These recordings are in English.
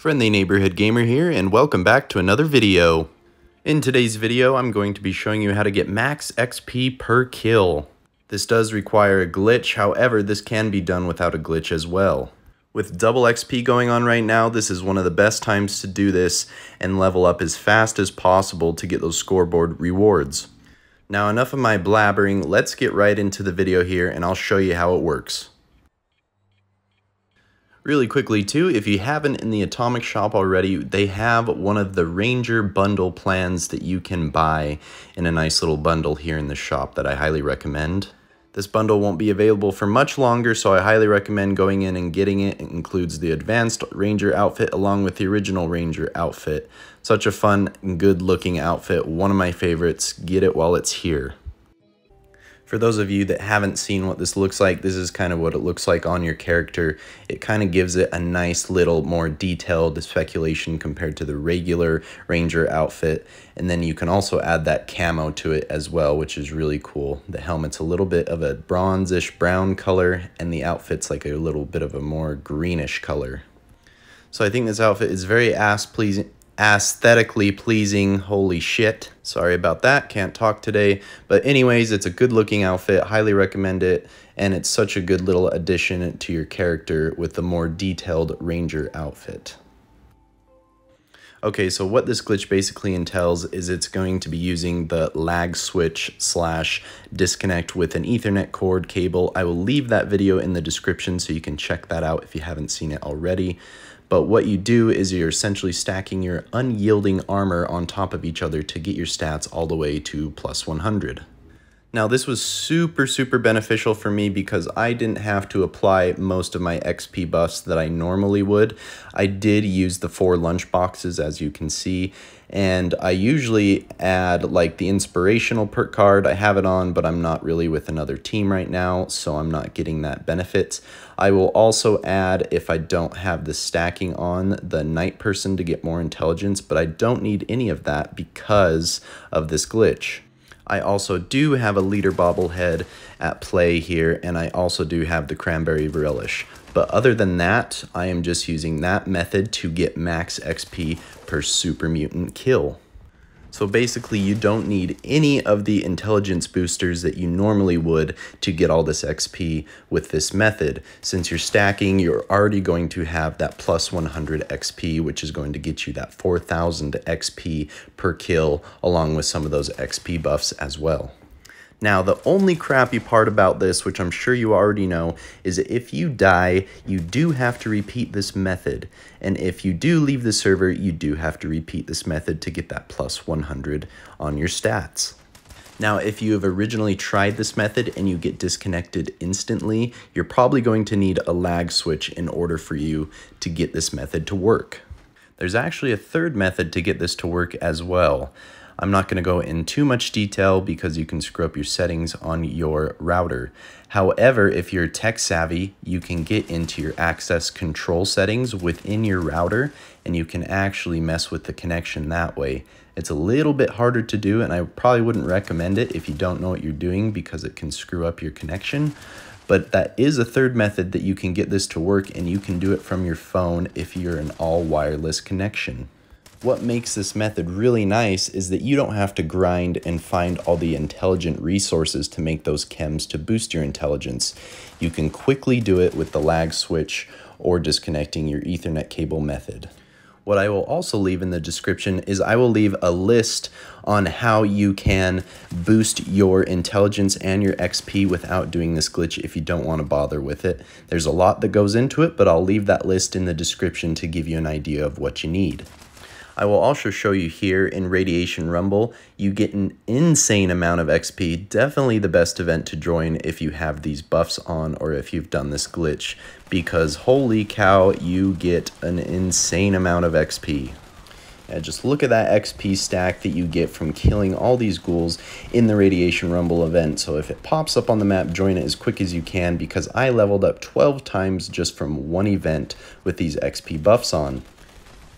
Friendly Neighborhood Gamer here, and welcome back to another video. In today's video, I'm going to be showing you how to get max XP per kill. This does require a glitch, however, this can be done without a glitch as well. With double XP going on right now, this is one of the best times to do this and level up as fast as possible to get those scoreboard rewards. Now enough of my blabbering, let's get right into the video here and I'll show you how it works. Really quickly too, if you haven't in the Atomic Shop already, they have one of the Ranger bundle plans that you can buy in a nice little bundle here in the shop that I highly recommend. This bundle won't be available for much longer, so I highly recommend going in and getting it. It includes the Advanced Ranger outfit along with the original Ranger outfit. Such a fun and good looking outfit, one of my favorites. Get it while it's here. For those of you that haven't seen what this looks like, this is kind of what it looks like on your character. It kind of gives it a nice little more detailed speculation compared to the regular ranger outfit. And then you can also add that camo to it as well, which is really cool. The helmet's a little bit of a bronzish brown color and the outfit's like a little bit of a more greenish color. So I think this outfit is very ass pleasing aesthetically pleasing. Holy shit. Sorry about that. Can't talk today. But anyways, it's a good looking outfit. Highly recommend it. And it's such a good little addition to your character with the more detailed ranger outfit. Okay, so what this glitch basically entails is it's going to be using the lag switch slash disconnect with an ethernet cord cable. I will leave that video in the description so you can check that out if you haven't seen it already. But what you do is you're essentially stacking your unyielding armor on top of each other to get your stats all the way to plus 100. Now this was super, super beneficial for me because I didn't have to apply most of my XP buffs that I normally would. I did use the four lunch boxes as you can see, and I usually add like the inspirational perk card. I have it on, but I'm not really with another team right now, so I'm not getting that benefit. I will also add, if I don't have the stacking on, the night person to get more intelligence, but I don't need any of that because of this glitch. I also do have a leader bobblehead at play here, and I also do have the cranberry relish. But other than that, I am just using that method to get max XP per super mutant kill. So basically you don't need any of the intelligence boosters that you normally would to get all this XP with this method. Since you're stacking, you're already going to have that plus 100 XP, which is going to get you that 4000 XP per kill, along with some of those XP buffs as well. Now, the only crappy part about this, which I'm sure you already know, is if you die, you do have to repeat this method. And if you do leave the server, you do have to repeat this method to get that plus 100 on your stats. Now, if you have originally tried this method and you get disconnected instantly, you're probably going to need a lag switch in order for you to get this method to work. There's actually a third method to get this to work as well. I'm not going to go in too much detail because you can screw up your settings on your router. However, if you're tech savvy, you can get into your access control settings within your router and you can actually mess with the connection that way. It's a little bit harder to do and I probably wouldn't recommend it if you don't know what you're doing because it can screw up your connection. But that is a third method that you can get this to work and you can do it from your phone if you're an all wireless connection what makes this method really nice is that you don't have to grind and find all the intelligent resources to make those chems to boost your intelligence. You can quickly do it with the lag switch or disconnecting your ethernet cable method. What I will also leave in the description is I will leave a list on how you can boost your intelligence and your XP without doing this glitch if you don't want to bother with it. There's a lot that goes into it, but I'll leave that list in the description to give you an idea of what you need. I will also show you here in Radiation Rumble, you get an insane amount of XP. Definitely the best event to join if you have these buffs on or if you've done this glitch, because holy cow, you get an insane amount of XP. Yeah, just look at that XP stack that you get from killing all these ghouls in the Radiation Rumble event. So if it pops up on the map, join it as quick as you can because I leveled up 12 times just from one event with these XP buffs on.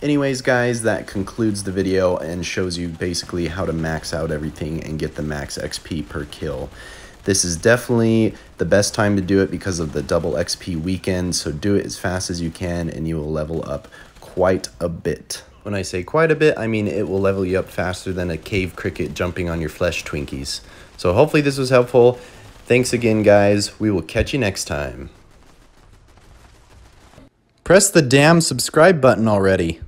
Anyways, guys, that concludes the video and shows you basically how to max out everything and get the max XP per kill. This is definitely the best time to do it because of the double XP weekend, so do it as fast as you can and you will level up quite a bit. When I say quite a bit, I mean it will level you up faster than a cave cricket jumping on your flesh Twinkies. So hopefully this was helpful. Thanks again, guys. We will catch you next time. Press the damn subscribe button already.